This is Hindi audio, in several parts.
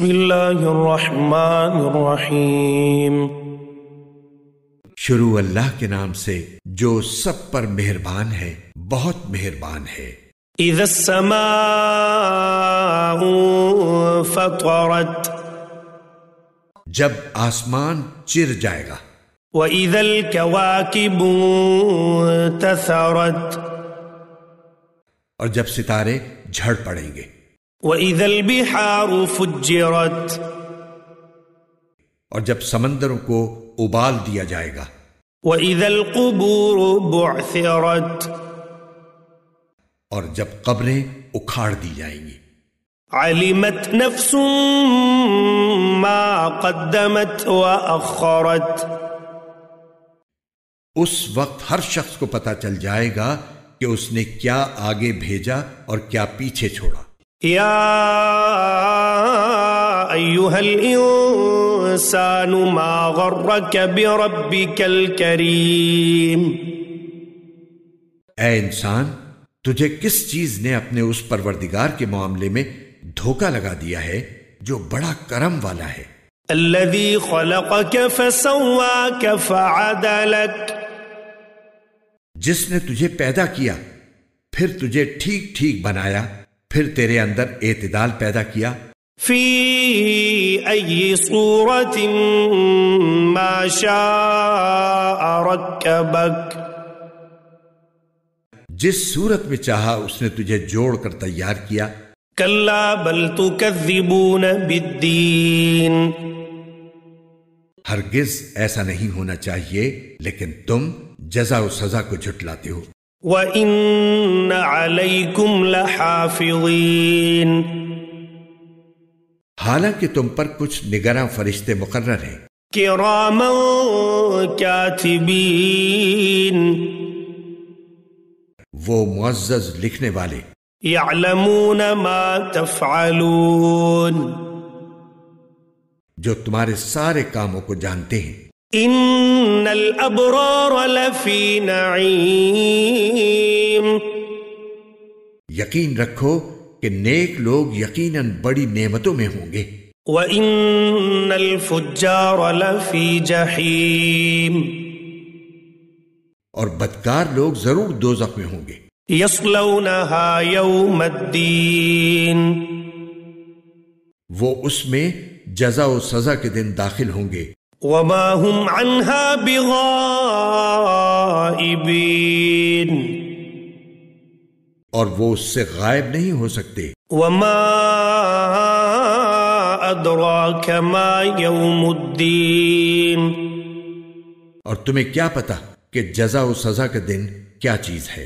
बिस्मिल्लाहिर्रहमानिर्रहीम। शुरू अल्लाह के नाम से जो सब पर मेहरबान है बहुत मेहरबान है। फतरत। जब आसमान चिर जाएगा। व ईदल तसरत। और जब सितारे झड़ पड़ेंगे। वईदल बिहार फुजरत और जब समंदरों को उबाल दिया जाएगा। वईदल कबूर बुअसिरत और जब कब्रें उखाड़ दी जाएँगी। अलिमत मा कद्दमत व अखरत उस वक्त हर शख्स को पता चल जाएगा कि उसने क्या आगे भेजा और क्या पीछे छोड़ा। या इंसानु मा गर्रक बिरब्बिकल करीम ए इंसान तुझे किस चीज़ ने अपने उस परवरदिगार के मामले में धोखा लगा दिया है जो बड़ा करम वाला है? अल्लज़ी खलक़क फसव्वाक फअदलक जिसने तुझे पैदा किया फिर तुझे ठीक ठीक बनाया फिर तेरे अंदर एतदाल पैदा किया। फ़ी सूरत जिस सूरत में चाहा उसने तुझे जोड़कर तैयार किया। कल्ला बल तु कद्दिबून बिद्दीन। हरगिज ऐसा नहीं होना चाहिए लेकिन तुम जजा सजा को झुटलाते हो। इन अलैकुम लहाफिजीन हालाँकि तुम पर कुछ निगरा फरिश्ते मुकर्र हैं। कातिबीन। वो मुअज्जज लिखने वाले। यालमून मा तफअलून। जो तुम्हारे सारे कामों को जानते हैं। इन्नल अबरार लफी नईम यकीन रखो कि नेक लोग यकीनन बड़ी नेमतों में होंगे। व इन्नल फुज्जार लफी और बदकार लोग ज़रूर दोजख में होंगे। यसलौनहा यौमद्दीन वो उसमें जजा और सजा के दिन दाखिल होंगे। वमा हम अनहा बिगाइबीन और वो उससे गायब नहीं हो सकते वमा अदराक मा यौमुद्दीन और तुम्हें क्या पता कि जजा और सजा का दिन क्या चीज है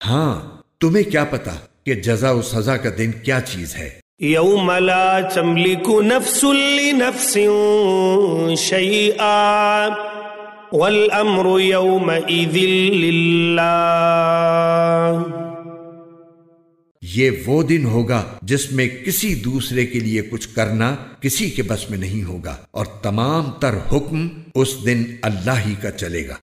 हाँ तुम्हें क्या पता कि जजा और सजा का दिन क्या चीज़ है? यौम ला तमलिकु नफ्सुल्ली शैआ वल अम्रु यौम ये वो दिन होगा जिसमें किसी दूसरे के लिए कुछ करना किसी के बस में नहीं होगा और तमाम तर हुक्म उस दिन अल्लाह ही का चलेगा।